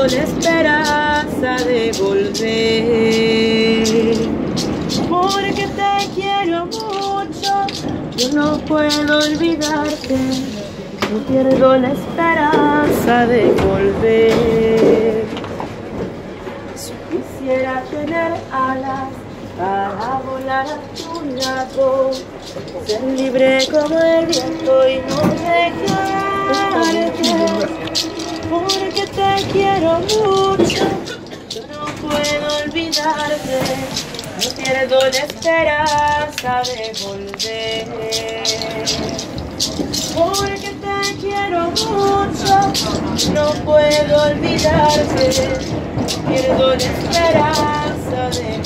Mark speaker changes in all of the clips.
Speaker 1: Pierdo la esperanza de volver. Porque te quiero mucho, yo no puedo olvidarte. No pierdo la esperanza de volver. Quisiera tener alas para volar a tu lado, ser libre como el viento y no dejarte. Porque te quiero mucho, yo no puedo olvidarte. No pierdo la esperanza de volver. Porque te quiero mucho, no puedo olvidarte, pierdo la esperanza de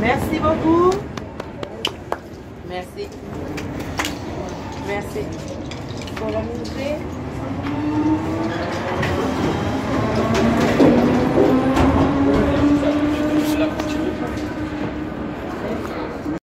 Speaker 1: Merci beaucoup. Merci. Merci. pour va montrer.